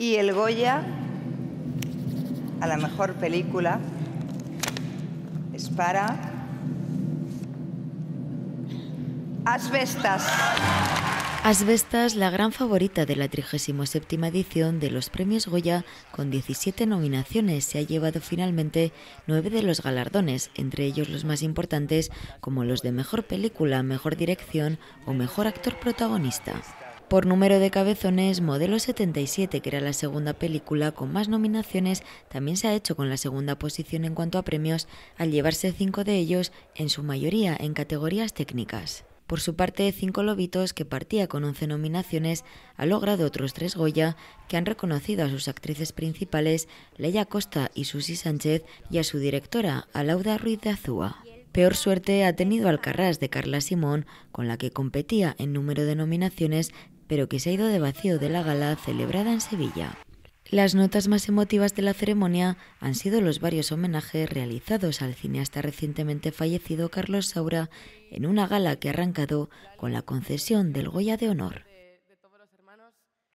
Y el Goya a la mejor película es para Asbestas. Asbestas, la gran favorita de la 37 edición de los premios Goya, con 17 nominaciones, se ha llevado finalmente nueve de los galardones, entre ellos los más importantes como los de Mejor Película, Mejor Dirección o Mejor Actor Protagonista. Por número de cabezones, Modelo 77, que era la segunda película con más nominaciones, también se ha hecho con la segunda posición en cuanto a premios, al llevarse cinco de ellos, en su mayoría en categorías técnicas. Por su parte, Cinco Lobitos, que partía con 11 nominaciones, ha logrado otros tres Goya que han reconocido a sus actrices principales, Leia Costa y Susi Sánchez, y a su directora, Alauda Ruiz de Azúa. Peor suerte ha tenido Alcarrás de Carla Simón, con la que competía en número de nominaciones, pero que se ha ido de vacío de la gala celebrada en Sevilla. Las notas más emotivas de la ceremonia han sido los varios homenajes realizados al cineasta recientemente fallecido Carlos Saura en una gala que ha arrancado con la concesión del Goya de Honor.